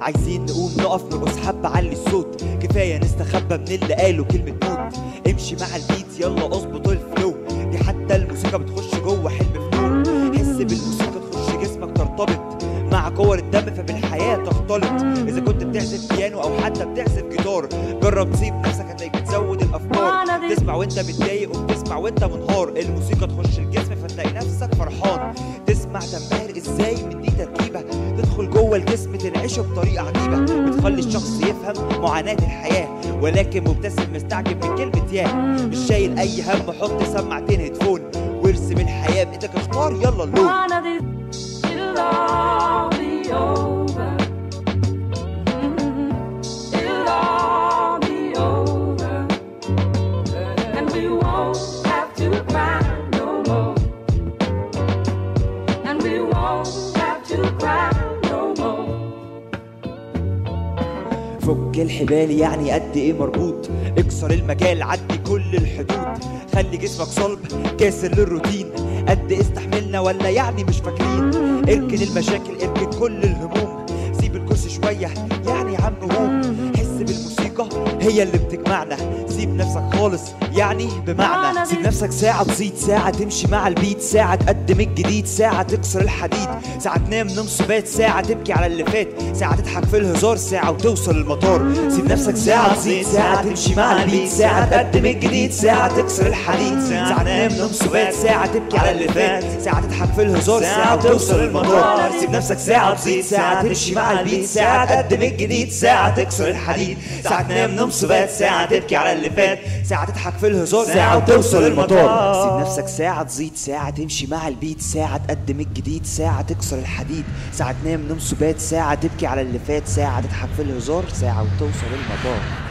عايزين نقوم نقف نرقص حبة علي الصوت. كفاية نستخبى من اللي قالوا كلمة موت. امشي مع ال beat يلا اظبط ال flow. دي حتى الموسيقى بتخش جوه حلم فلو. حس بالموسيقى تخش جسمك ترتبط. مع كور الدم فبالحياة تختلط. إذا كنت بتعزف بيانو أو حتى بتعزف جيتار جرب تسيب نفسك هتلاقيك بتزود الأفكار. تسمع وأنت متضايق وبتسمع وأنت منهار. الموسيقى تخش الجسم فتلاقي نفسك فرحان. تسمع تنبهر إزاي من دي تركيبة؟ تدخل جوه الجسم تنعشه بطريقة عجيبة بتخلي الشخص يفهم معاناة الحياة ولكن مبتسم مستعجب من كلمة ياه مش شايل أي هم حط سماعتين هيدفون وارسم الحياة بإيدك اختار يلا اللون One فك الحبال يعني قد إيه مربوط. اكسر المجال عدي كل الحدود. خلي جسمك صلب كاسر للروتين. قد إيه استحملنا ولا يعني مش فاكرين. اركن المشاكل اركن كل الهموم. سيب الكرسي شوية يعني يا عم قوم حس بالموسيقى هي اللي بتجمعنا. سيب نفسك خالص يعني بمعنى سيب نفسك ساعة تزيد ساعة تمشي مع البيت ساعة تقدم الجديد ساعة تكسر الحديد ساعة تنام نوم سبات ساعة تبكي على اللي فات ساعة تضحك في الهزار ساعة وتوصل المطار. سيب نفسك ساعة تزيد ساعة تمشي مع البيت ساعة تقدم الجديد ساعة تكسر الحديد. ساعة تنام نوم سبات ساعة تبكي على اللي فات ساعة تضحك في الهزار ساعة وتوصل المطار. سيب نفسك ساعة تزيد ساعة تمشي مع البيت ساعة تقدم الجديد ساعة تكسر الحديد. ساعة تنام نوم سبات ساعة تبكي على اللي فات ساعة تضحك في الهزار ساعة وتوصل المطار سيب نفسك ساعة تزيد ساعة تمشي مع البيت ساعة تقدم الجديد ساعة تكسر الحديد ساعة تنام نوم سبات ساعة تبكي على اللي فات ساعة تضحك في الهزار ساعة وتوصل المطار